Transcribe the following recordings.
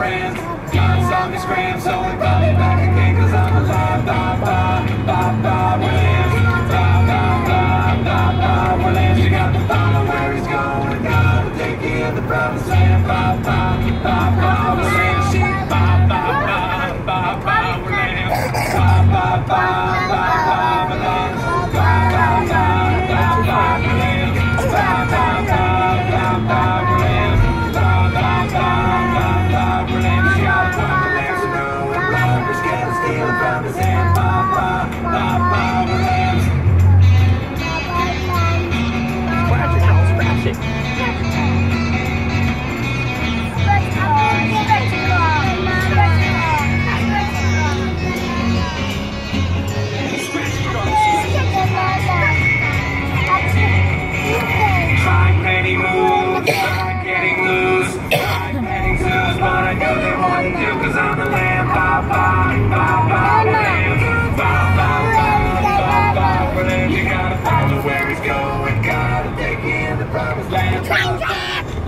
friends. Got some scream, so we probably back. Ba, ba, ba.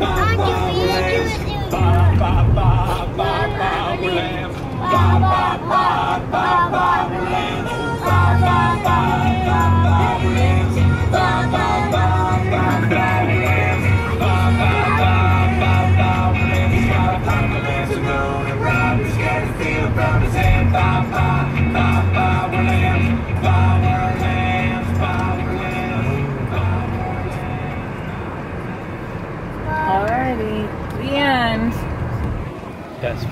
Bye, bye, bye. The end. That's fine.